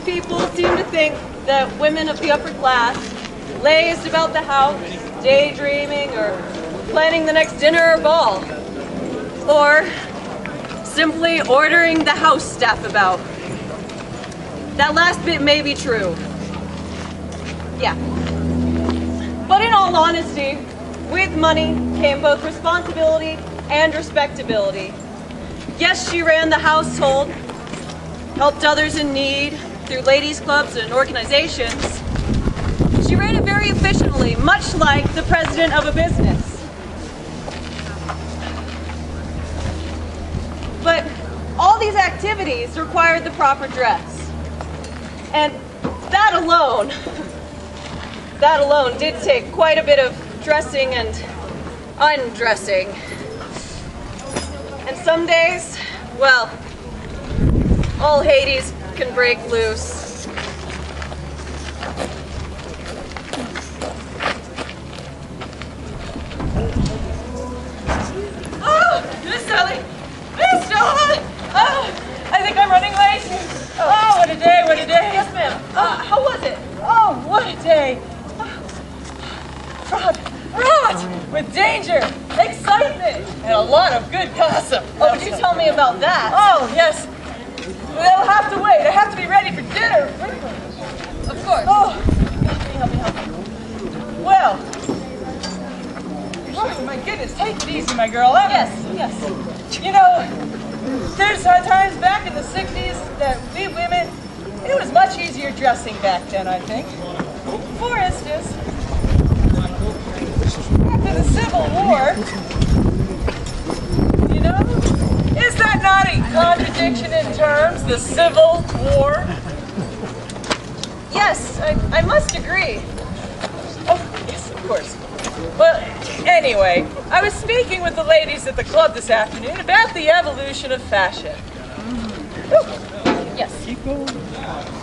Most people seem to think that women of the upper class, lazed about the house, daydreaming, or planning the next dinner or ball, or simply ordering the house staff about. That last bit may be true. Yeah. But in all honesty, with money came both responsibility and respectability. Yes, she ran the household, helped others in need through ladies' clubs and organizations. She ran it very efficiently, much like the president of a business. But all these activities required the proper dress. And that alone, that alone did take quite a bit of dressing and undressing. And some days, well, all Hades can break loose. Oh, Miss Sally! Miss Stella! Oh, I think I'm running late. Oh, what a day, what a day. Yes, ma'am. Uh, how was it? Oh, what a day. Fraught, fraught with danger, excitement, and a lot of good gossip. Oh, could you tell me about that? Oh, yes. They'll have to wait. They have to be ready for dinner. Of course. Oh, help me, help me. Well, oh, my goodness, take it easy, my girl. I'm, yes, yes. You know, there's times back in the 60s that we women, it was much easier dressing back then, I think. For instance, after the Civil War, you know, is that not a contradiction in terms, the Civil War? Yes, I, I must agree. Oh, yes, of course. Well, anyway, I was speaking with the ladies at the club this afternoon about the evolution of fashion. Mm-hmm. Yes.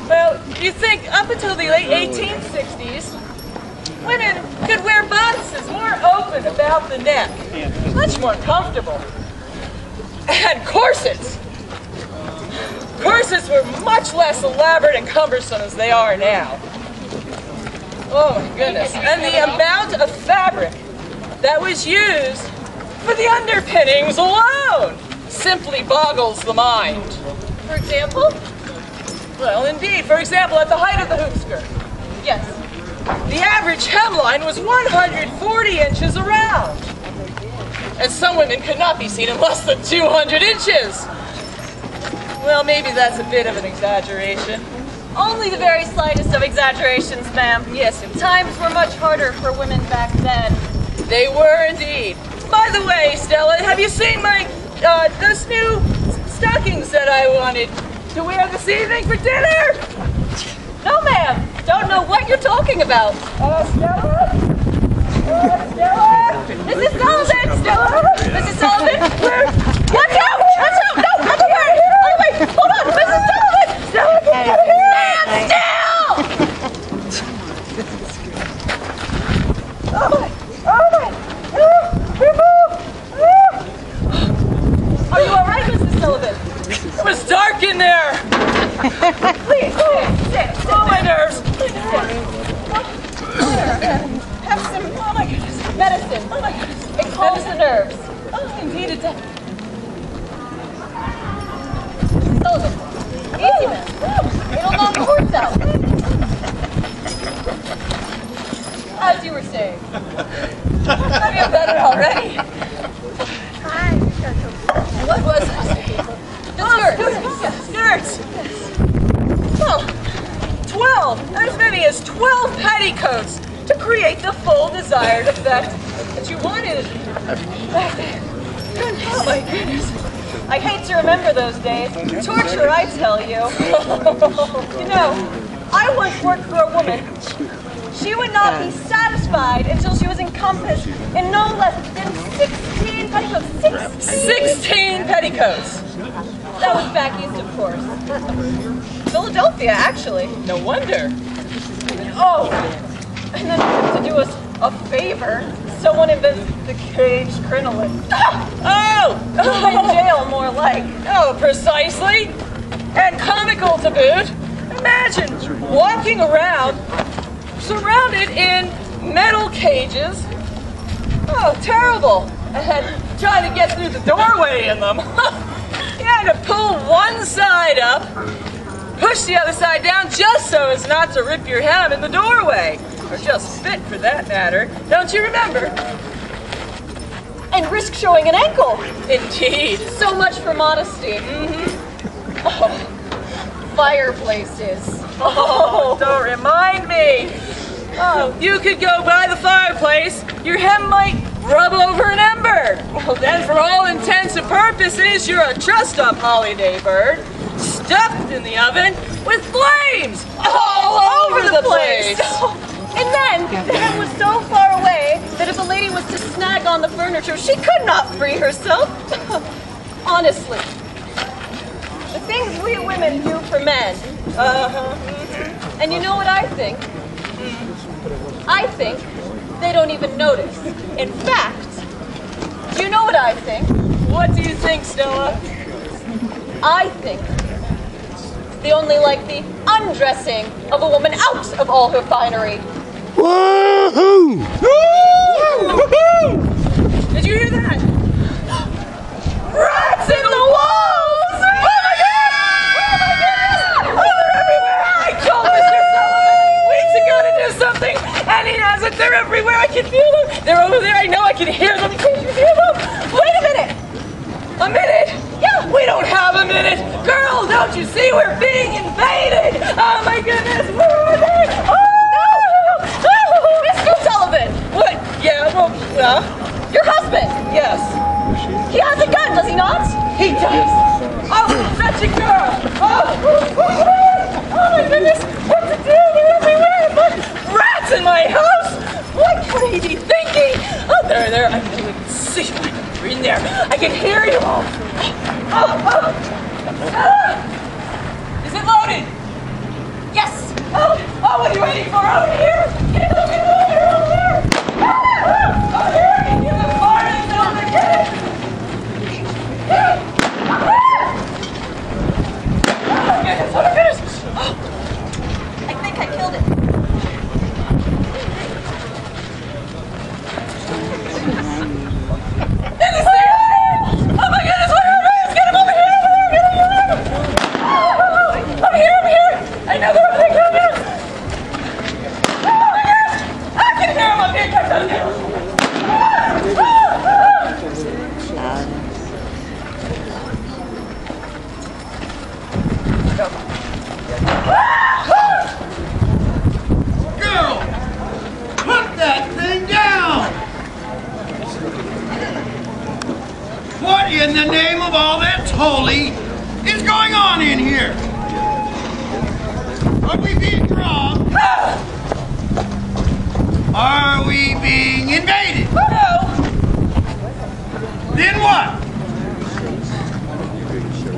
Well, you think up until the late 1860s, women could wear bodices more open about the neck, much more comfortable. And corsets. Corsets were much less elaborate and cumbersome as they are now. Oh my goodness. And the amount of fabric that was used for the underpinnings alone simply boggles the mind. For example? Well, indeed. For example, at the height of the hoop skirt. Yes. The average hemline was 140 inches around. And some women could not be seen in less than 200 inches. Well, maybe that's a bit of an exaggeration. Only the very slightest of exaggerations, ma'am. Yes, times were much harder for women back then. They were indeed. By the way, Stella, have you seen my uh, those new stockings that I wanted to wear this evening for dinner? No, ma'am. Don't know what you're talking about. Uh, Stella? Uh, Stella? Mrs. Sullivan! Stella? Mrs. Sullivan? Watch out! Watch out! No! Out the way! Out the way! Hold on! Mrs. Sullivan! Stella, get out of here! Stand still! Oh my! Oh my! Are you all right, Mrs. Sullivan? It was dark in there. Please, sit, sit, sit. Oh, my nerves. Have some, oh my goodness, medicine. Oh my goodness. Nerves. Oh, indeed it does. Sullivan, easy, man. It'll knock the horse out. As you were saying. I feel better already. What was it? The oh, skirts. Skirts. Well, 12, as many as 12 petticoats to create the full desired effect that you wanted back then. Oh my goodness. I hate to remember those days. Torture, I tell you. you know, I once worked for a woman she would not be satisfied until she was encompassed in no less than 16 petticoats. 16! 16 petticoats! That was back east, of course. Philadelphia, actually. No wonder. Oh, and then to do us a favor, someone invented the caged crinoline. Oh! oh! In jail, more like. Oh, precisely. And comical to boot. Imagine walking around surrounded in metal cages. Oh, terrible. And trying to get through the doorway in them. you had to pull one side up, push the other side down just so as not to rip your ham in the doorway. Or just fit for that matter. Don't you remember? And risk showing an ankle. Indeed. So much for modesty. Mm-hmm. Oh, Fireplaces. oh, don't remind me. Oh, you could go by the fireplace. Your hem might rub over an ember. Well, then, for all intents and purposes, you're a trussed-up holiday bird, stuffed in the oven with flames all over the place. And the hen was so far away that if a lady was to snag on the furniture, she could not free herself. Honestly. The things we women do for men. Uh-huh. And you know what I think? I think they don't even notice. In fact, do you know what I think? What do you think, Stella? I think they only like the undressing of a woman out of all her finery. Woohoo! Did you hear that? Rats in the walls! Oh my god! Oh my goodness! Oh, they're everywhere! I told Mr. Sullivan weeks ago to do something, and he hasn't. They're everywhere. I can feel them. They're over there. I know. I can hear them. Can you hear them? Wait a minute. A minute? Yeah. We don't have a minute. Girl, don't you see we're being invaded? Oh my goodness. Where are they? Oh! oh. Mr. Sullivan, What? Your husband, yes. he has a gun, does he not? He does. Oh, wretched girl. Oh, oh my goodness. What to do? They're everywhere. Rats in my house. What can he be thinking? Oh, there, there. I can see. You're in there. I can hear you all. Oh, oh. Ah. Is it loaded? Yes. Oh, oh, what are you waiting for? Over here. Get over here. Over here. Over here. Ah, Over here. Get the fire and over the kid. Oh, goodness. Oh, goodness. I think I killed it. Dennis, there! Oh my goodness, where are they? Get him over here! Over here! Get him over here! Oh, over here! Over here! I know they're over there! Come here! Oh my goodness! I can hear him up here! Come down here! Ah, ah, ah. Girl, put that thing down! What in the name of all that's holy is going on in here? Are we being robbed? Are we being invaded? No! Then what?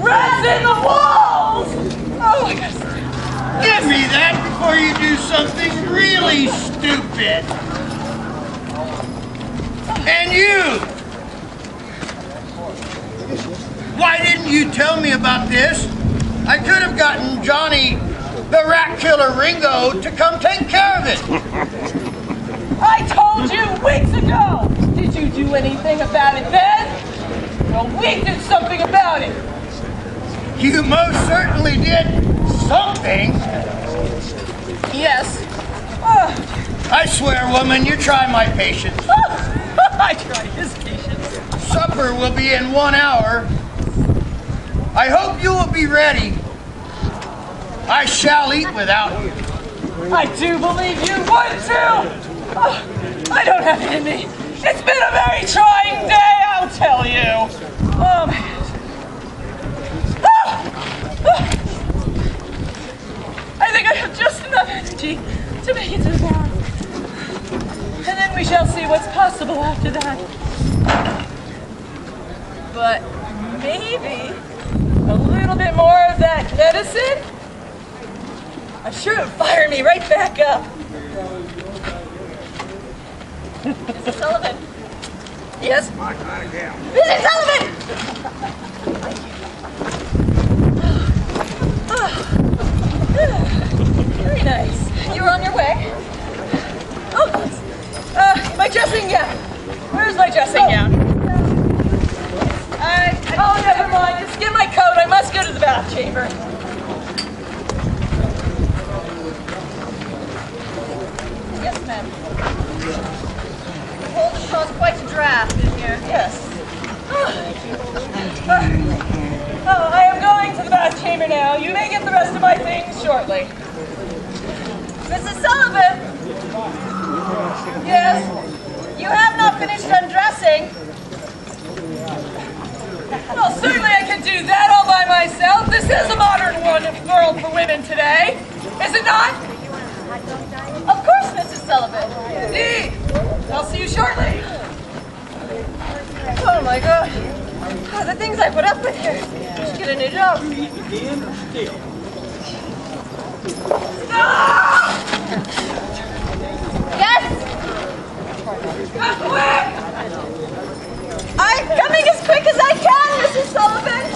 Rats in the walls! Oh my goodness! Give me that before you do something really stupid. And you! Why didn't you tell me about this? I could have gotten Johnny, the rat killer Ringo, to come take care of it. I told you weeks ago! Did you do anything about it then? Well, we did something about it! You most certainly did something. Yes. Oh, I swear, woman, you try my patience. Ah. I tried his patience. Supper will be in one hour. I hope you will be ready. I shall eat without you. I do believe you would too! Oh, I don't have it in me. It's been a very trying day, I'll tell you. Oh my Ah! Ah! I think I have just enough energy to make it to the bath. And then we shall see what's possible after that. But maybe a little bit more of that medicine I'm sure it would fire me right back up. Mr. Sullivan. Yes? Mr. Sullivan! Very nice. You were on your way? Oh, uh, my dressing gown. Where's my dressing gown? I, Oh, never mind. Just get my coat. I must go to the bath chamber. yes, ma'am. The hold has caused quite a draft in here. Yes. Oh, I am going to the bath chamber now. You may get the rest of my things shortly. Mrs. Sullivan, Yes? you have not finished undressing. Well, certainly I can do that all by myself. This is a modern one world for women today, is it not? celibate. Dee, I'll see you shortly! Oh my god. Oh, the things I put up with here. Just get a new job. You or still? Yes! Come quick! I'm coming as quick as I can, Mrs. Sullivan!